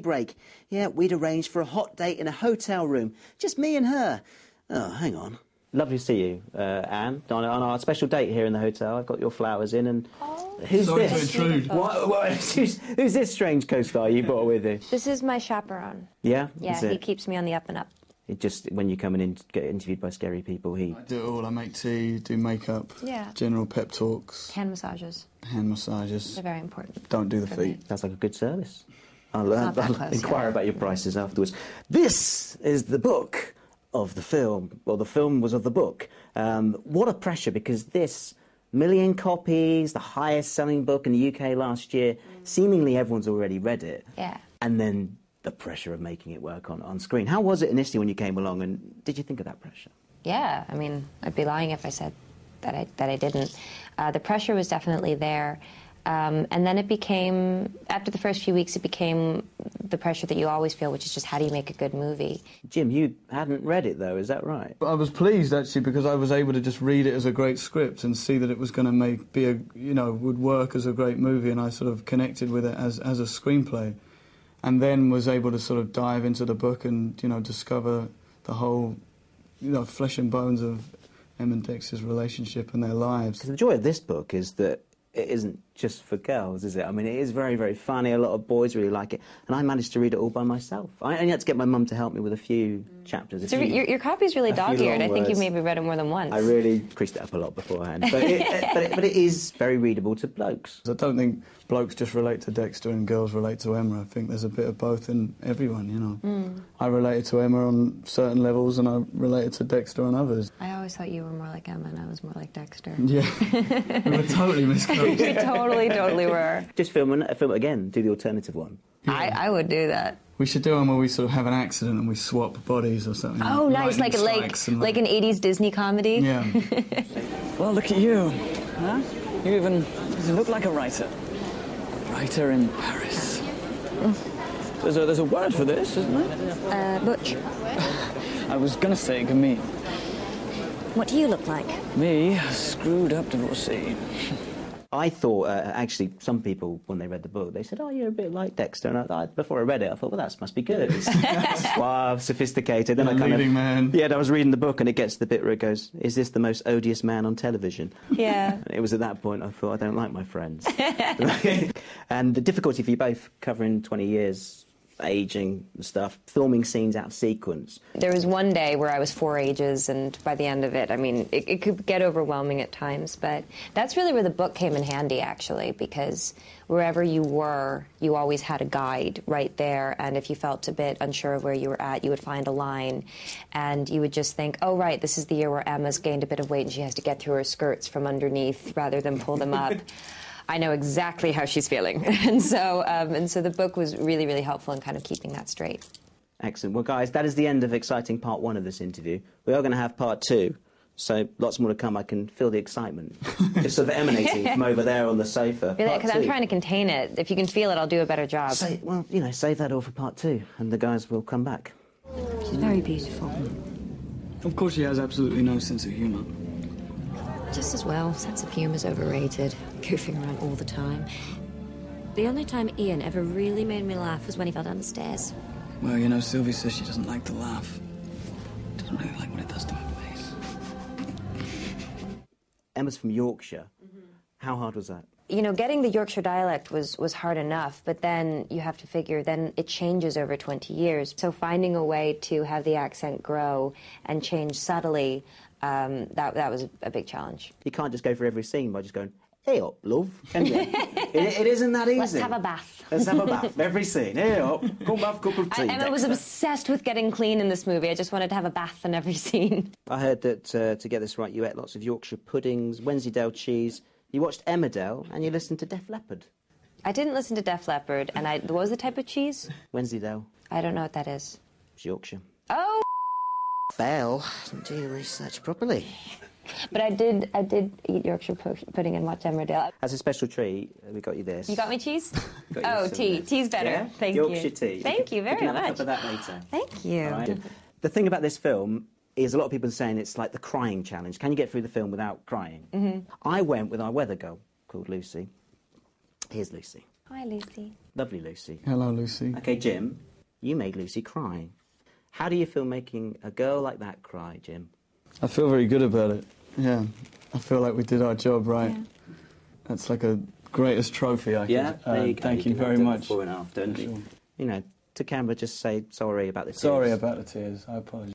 break. Yeah, we'd arranged for a hot date in a hotel room. Just me and her. Oh, hang on. Lovely to see you, uh, Anne, on, on our special date here in the hotel. I've got your flowers in and... Who's Sorry to this? intrude. What, what, who's, who's this strange co-star you brought with you? This is my chaperone. Yeah? Yeah, he keeps me on the up and up. It just when you come in and get interviewed by scary people, he I do it all. I make tea, do makeup, Yeah. general pep talks, Hand massages. hand massages. They're very important. Don't do the feet. me. sounds like a good service. I'll, uh, I'll close, inquire yeah. about your prices afterwards. This is the book of the film. Well, the film was of the book. Um, what a pressure because this million copies, the highest selling book in the UK last year. Seemingly everyone's already read it. Yeah. And then the pressure of making it work on, on screen. How was it initially when you came along, and did you think of that pressure? Yeah, I mean, I'd be lying if I said that I that I didn't. Uh, the pressure was definitely there, um, and then it became after the first few weeks, it became the pressure that you always feel, which is just how do you make a good movie? Jim, you hadn't read it though, is that right? I was pleased actually because I was able to just read it as a great script and see that it was going to make be a you know would work as a great movie, and I sort of connected with it as as a screenplay, and then was able to sort of dive into the book and you know discover the whole you know flesh and bones of Em and Dexter's relationship and their lives. Because the joy of this book is that it isn't just for girls, is it? I mean, it is very, very funny. A lot of boys really like it, and I managed to read it all by myself. I only had to get my mum to help me with a few chapters. a So few- your, your copy's really dog-eared. I think you words. maybe read it more than once. I really creased it up a lot beforehand, but it, but, it, but it is very readable to blokes. I don't think blokes just relate to Dexter and girls relate to Emma. I think there's a bit of both in everyone, you know. Hmm. I related to Emma on certain levels and I related to Dexter on others. I always thought you were more like Emma, and I was more like Dexter. Yeah, we were totally miscoached. we totally, totally totally were. Just film, an, film it again. Do the alternative one. I, I would do that. We should do one where we sort of have an accident and we swap bodies or something. Oh, nice, like Lightning like like an '80s Disney comedy. Yeah. Well, look at you. Huh? You even you look like a writer. Writer in Paris. There's a, there's a word for this, isn't there? Uh, Butch, I was gonna say gamine. what do you look like? Me, a screwed up divorcee. I thought, uh, actually, some people, when they read the book, they said, oh, you're a bit like Dexter. And I, I, before I read it, I thought, well, that must be good. It's suave, sophisticated. Then Yeah, I kind leading of, man. Yeah, I was reading the book, and it gets to the bit where it goes, is this the most odious man on television? Yeah. And it was at that point I thought, I don't like my friends. and the difficulty for you both covering 20 years, aging and stuff, filming scenes out of sequence. There was one day where I was four ages, and by the end of it, I mean, it, it could get overwhelming at times. But that's really where the book came in handy, actually, because wherever you were, you always had a guide right there. And if you felt a bit unsure of where you were at, you would find a line, and you would just think, oh, right, this is the year where Emma's gained a bit of weight and she has to get through her skirts from underneath rather than pull them up. I know exactly how she's feeling, and so um, and so the book was really, really helpful in kind of keeping that straight. Excellent. Well, guys, that is the end of exciting part one of this interview. We are going to have part two, so lots more to come. I can feel the excitement just sort of emanating from over there on the sofa. Part Because I'm trying to contain it. If you can feel it, I'll do a better job. Say, well, you know, save that all for part two, and the guys will come back. She's very beautiful. Of course, she has absolutely no sense of humour. Just as well, sense of humour's overrated. Goofing around all the time. The only time Ian ever really made me laugh was when he fell down the stairs. Well, you know, Sylvie says she doesn't like to laugh. Doesn't really like what it does to her face. Emma's from Yorkshire. Mm-hmm. How hard was that? you know, getting the Yorkshire dialect was, was hard enough, but then you have to figure, then it changes over 20 years. So finding a way to have the accent grow and change subtly, um, that, that was a big challenge. You can't just go for every scene by just going, hey up, love, can you? it, it isn't that easy. Let's have a bath. Let's have a bath. Every scene. Hey up, come have a cup of tea. I, Emma was obsessed with getting clean in this movie. I just wanted to have a bath in every scene. I heard that, uh, to get this right, you ate lots of Yorkshire puddings, Wensleydale cheese, you watched Emmerdale, and you listened to Def Leppard. I didn't listen to Def Leppard, and I, what was the type of cheese? Wensleydale, I don't know what that is. it's Yorkshire. Oh! Bell, didn't do your research properly. But I did, I did eat Yorkshire pudding and watch Emmerdale. As a special treat, we got you this. You got me cheese? Got oh, tea. this. Tea's better. Yeah? Thank Yorkshire you. tea. Thank you We very can have a much. cup of that later. Thank you. All right. The thing about this film is a lot of people are saying it's like the crying challenge. Can you get through the film without crying? Mm-hmm. I went with our weather girl called Lucy. Here's Lucy. Hi, Lucy. Lovely Lucy. Hello, Lucy. Okay, Jim, you made Lucy cry. How do you feel making a girl like that cry, Jim? I feel very good about it. Yeah, I feel like we did our job right. Yeah. That's like a greatest trophy. I Yeah, could, there uh, you go. Thank You you, very much. Before and after. Sure. You know, to camera, just say sorry about the tears. Sorry about the tears. I apologise.